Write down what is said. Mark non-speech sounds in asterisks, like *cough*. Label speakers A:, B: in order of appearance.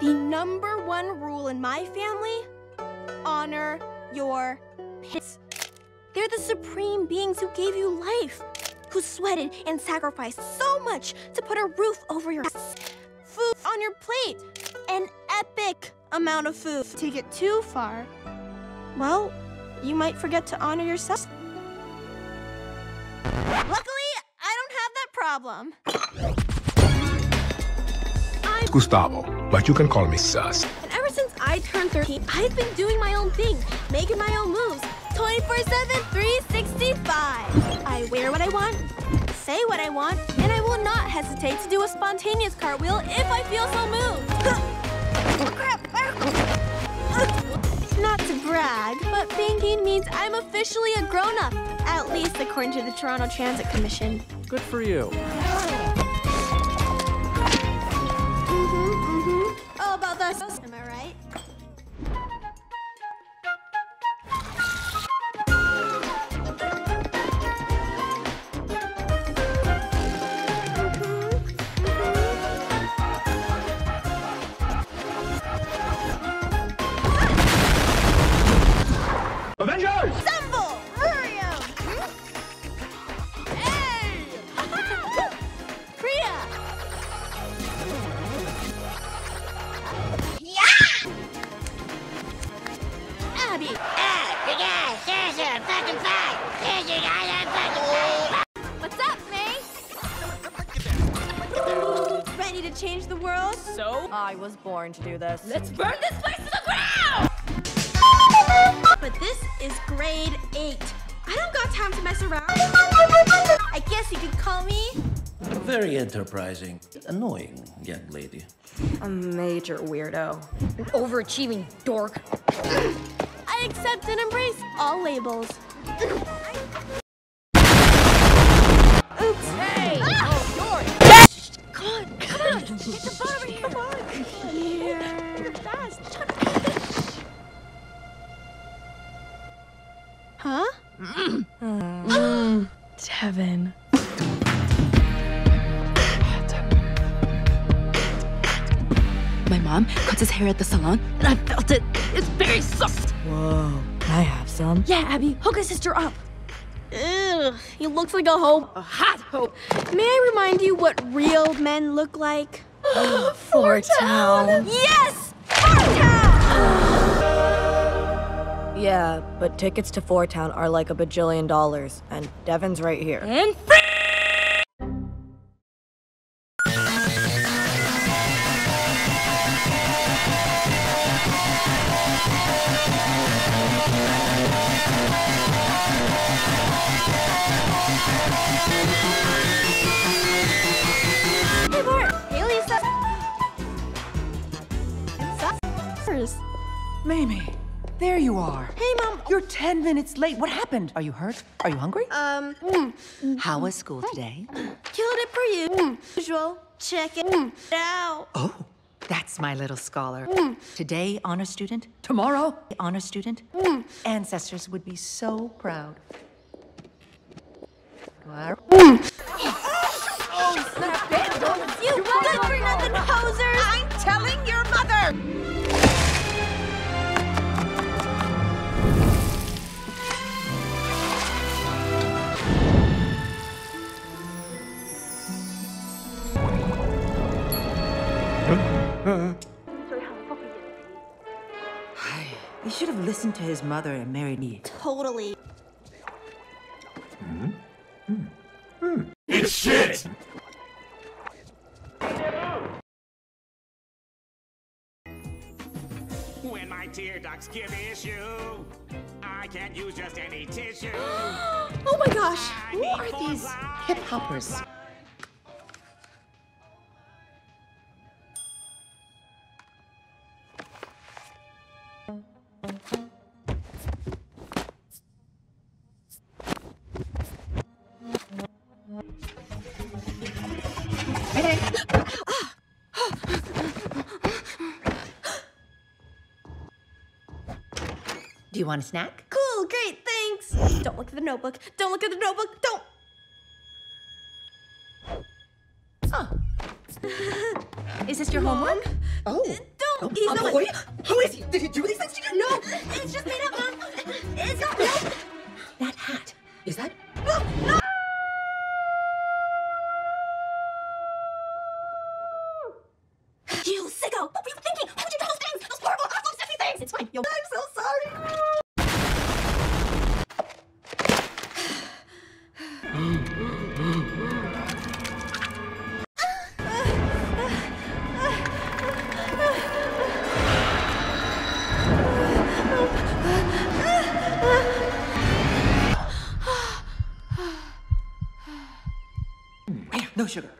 A: The number one rule in my family honor your parents. They're the supreme beings who gave you life, who sweated and sacrificed so much to put a roof over your house, food on your plate, an epic amount of food. Take it too far, well, you might forget to honor yourself. Luckily, I don't have that problem. I'm
B: Gustavo, but you can call me Sus.
A: and ever since I turned 13, I've been doing my own thing, making my own moves. 24 7, 365. I wear what I want, say what I want, and I will not hesitate to do a spontaneous cartwheel if I feel so moved. *laughs* *laughs* Not to brag, but banking means I'm officially a grown up, at least according to the Toronto Transit Commission.
C: Good for you.
A: Oh, about to change the world?
D: So, I was born to do this.
E: Let's burn this place to the ground!
A: But this is grade 8. I don't got time to mess around. I guess you could call me
F: very enterprising, annoying young lady.
D: A major weirdo.
E: An overachieving dork.
A: I accept and embrace all labels. *laughs*
E: mom cuts his hair at the salon, and I felt it. It's very soft.
D: Whoa. Can I have some?
E: Yeah, Abby, hook his sister up.
A: Ugh, he looks like a hope.
E: A hot hope.
A: May I remind you what real men look like? *gasps*
D: Four town.
A: Yes! Fartown!
D: Yeah, but tickets to Four Town are like a bajillion dollars, and Devon's right here.
E: And free!
A: Sus.
G: Mamie, there you are.
A: Hey, Mom.
G: You're 10 minutes late. What happened? Are you hurt? Are you hungry?
A: Um,
G: How was school today? *clears throat*
A: killed it for you. *clears throat* Usual. Check it out.
G: Oh, that's my little scholar. *clears throat* Today, honor student. Tomorrow, honor student. Ancestors would be so proud. Wow.
A: You good for nothing posers.
G: I'm telling your mother! You should have listened to his mother and married me.
A: Totally. Hmm? Hmm. Hmm.
B: It's shit!
H: When my tear ducts give issue, I can't use just any tissue. *gasps*
A: Oh my gosh.
H: Who
G: are these hip hoppers? Do you want a snack?
A: Cool, great, thanks. Don't look at the notebook. Don't look at the notebook. Don't. Oh.
G: Is this your homework? Oh.
A: Don't He's not-
G: boy? Who is he? Did he do these things to you?
A: No, it's just made up, Mom. It's not real.
G: That hat. Is that? No.
A: You sicko! What were you thinking? Why would you do those things? Those horrible, awful, sexy things! It's fine. You'll... I'm so sorry.
G: No sugar.